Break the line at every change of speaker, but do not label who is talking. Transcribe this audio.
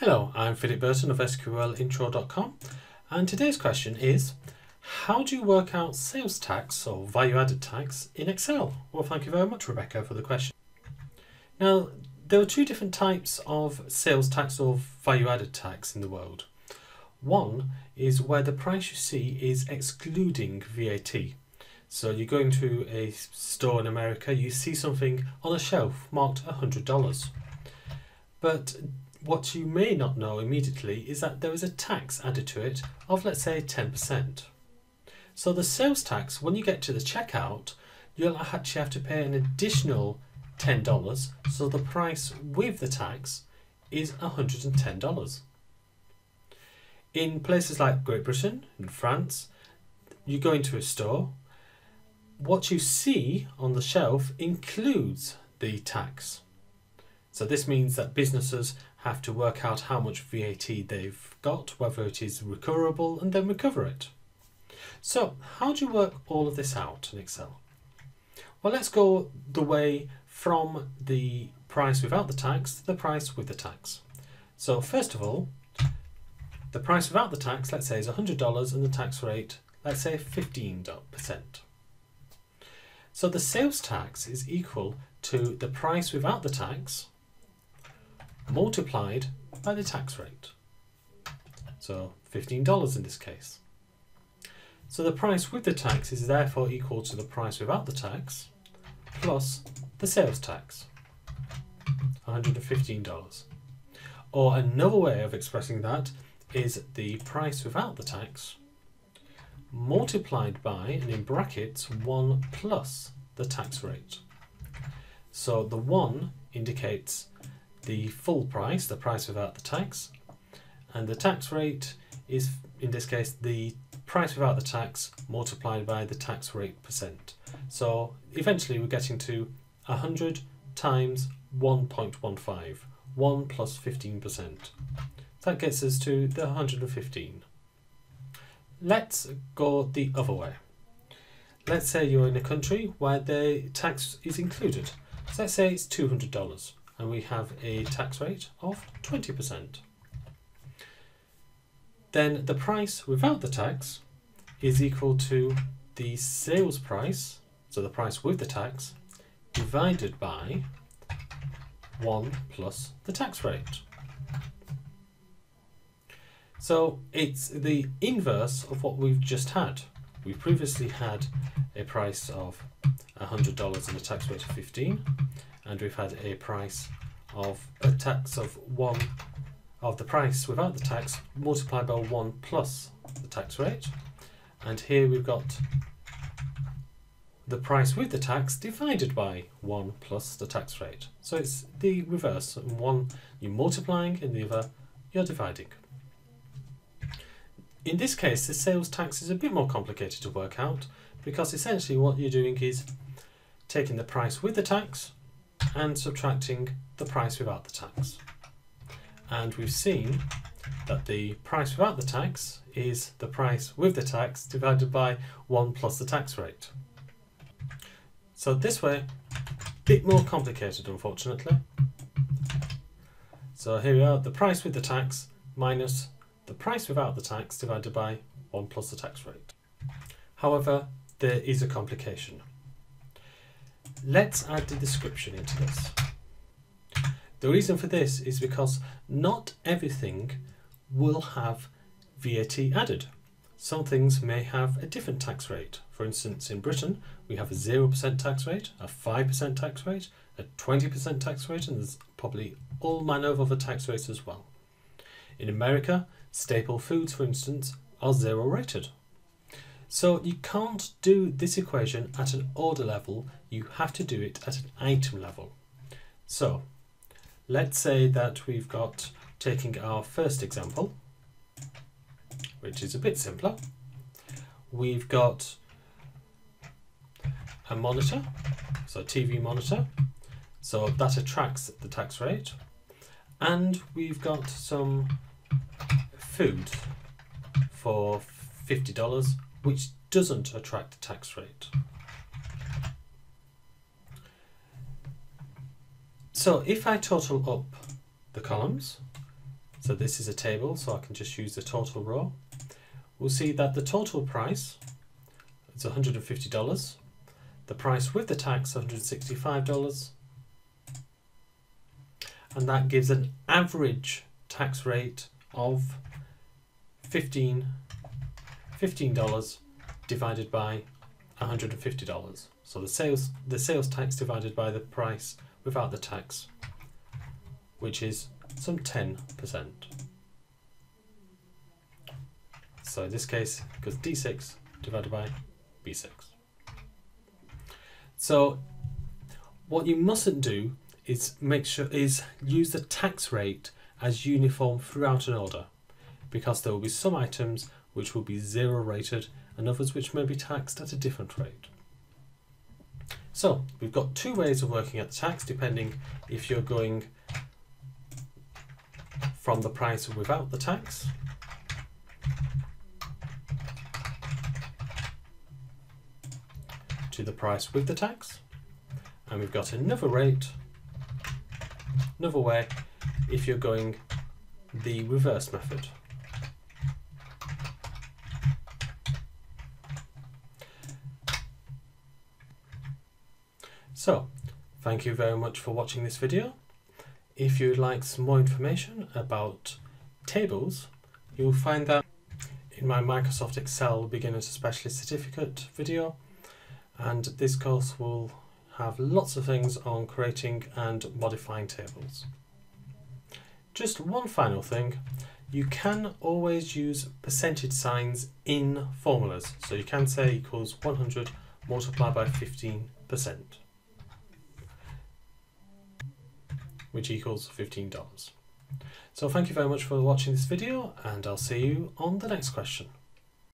Hello, I'm Philip Burton of SQLintro.com and today's question is How do you work out sales tax or value added tax in Excel? Well, thank you very much, Rebecca, for the question. Now, there are two different types of sales tax or value added tax in the world. One is where the price you see is excluding VAT. So you go into a store in America, you see something on a shelf marked $100. But what you may not know immediately is that there is a tax added to it of let's say 10%. So the sales tax, when you get to the checkout, you'll actually have to pay an additional $10, so the price with the tax is $110. In places like Great Britain and France, you go into a store, what you see on the shelf includes the tax. So this means that businesses have to work out how much VAT they've got, whether it is recoverable, and then recover it. So how do you work all of this out in Excel? Well, let's go the way from the price without the tax to the price with the tax. So first of all, the price without the tax, let's say, is $100 and the tax rate, let's say 15%. So the sales tax is equal to the price without the tax multiplied by the tax rate. So $15 in this case. So the price with the tax is therefore equal to the price without the tax plus the sales tax, $115. Or another way of expressing that is the price without the tax multiplied by, and in brackets, 1 plus the tax rate. So the 1 indicates the full price, the price without the tax, and the tax rate is, in this case, the price without the tax multiplied by the tax rate percent. So eventually we're getting to 100 times 1.15, 1 plus 15%. That gets us to the 115. Let's go the other way. Let's say you're in a country where the tax is included. So let's say it's $200 and we have a tax rate of 20%. Then the price without the tax is equal to the sales price, so the price with the tax, divided by 1 plus the tax rate. So it's the inverse of what we've just had. We previously had a price of $100 and a tax rate of 15 and we've had a price of a tax of 1 of the price without the tax multiplied by 1 plus the tax rate and here we've got the price with the tax divided by 1 plus the tax rate. So it's the reverse. One you're multiplying, in the other you're dividing. In this case, the sales tax is a bit more complicated to work out because essentially what you're doing is taking the price with the tax and subtracting the price without the tax. And we've seen that the price without the tax is the price with the tax divided by 1 plus the tax rate. So this way, a bit more complicated unfortunately. So here we are, the price with the tax minus the price without the tax divided by 1 plus the tax rate. However, there is a complication. Let's add the description into this. The reason for this is because not everything will have VAT added. Some things may have a different tax rate. For instance, in Britain, we have a 0% tax rate, a 5% tax rate, a 20% tax rate, and there's probably all manner of other tax rates as well. In America, staple foods, for instance, are zero rated. So you can't do this equation at an order level, you have to do it at an item level. So let's say that we've got, taking our first example, which is a bit simpler, we've got a monitor, so a TV monitor, so that attracts the tax rate, and we've got some food for $50 which doesn't attract the tax rate. So if I total up the columns, So this is a table, so I can just use the total row. We'll see that the total price is $150. The price with the tax $165. And that gives an average tax rate of 15 $15 divided by $150. So the sales the sales tax divided by the price without the tax, which is some 10%. So in this case, because D6 divided by B6. So what you mustn't do is make sure is use the tax rate as uniform throughout an order because there will be some items which will be zero rated and others which may be taxed at a different rate. So we've got two ways of working at the tax depending if you're going from the price without the tax to the price with the tax and we've got another rate another way if you're going the reverse method. So, thank you very much for watching this video. If you'd like some more information about tables, you'll find that in my Microsoft Excel Beginner to Specialist Certificate video. And this course will have lots of things on creating and modifying tables. Just one final thing, you can always use percentage signs in formulas. So you can say equals 100 multiplied by 15% which equals $15. So thank you very much for watching this video and I'll see you on the next question.